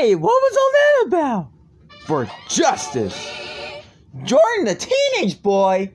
Hey, what was all that about? For justice! Jordan, the teenage boy,